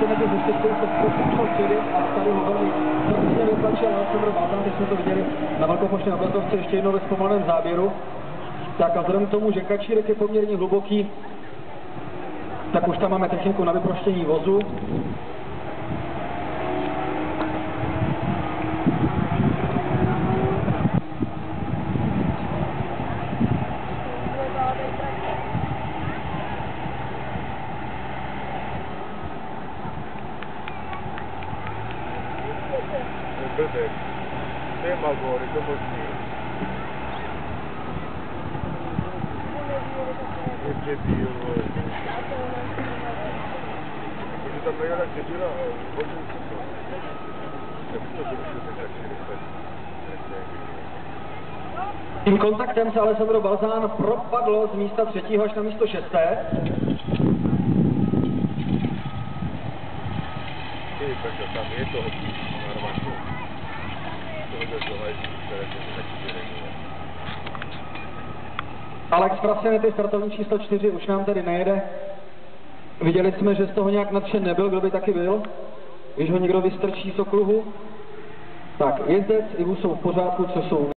Je ze štětkou se pokusil přijet a tady ho velmi pěkně vytlačil Alexandr Bázán, teď jsme to viděli na velkopočtě na Blatovce ještě jednou ve zpomaleném záběru. Tak a vzhledem k tomu, že kačírek je poměrně hluboký, tak už tam máme techniku na vyproštění vozu. Blbek. Demagor, to možný. Je debil, vole. Protože tam debila, hodil se to. To zrušil, ten kačíry, Tím kontaktem se Alessandro Balzán propadl z místa třetího až na místo šesté. Ty, takže tam je toho. To je to hajzí, které to kačíry, vole. Alex Frasenet je startovní číslo čtyři, už nám tady nejede. Viděli jsme, že z toho nějak nadšen nebyl, kdo by taky byl, když ho někdo vystrčí z okruhu. Tak, jezdec i jsou v pořádku, co jsou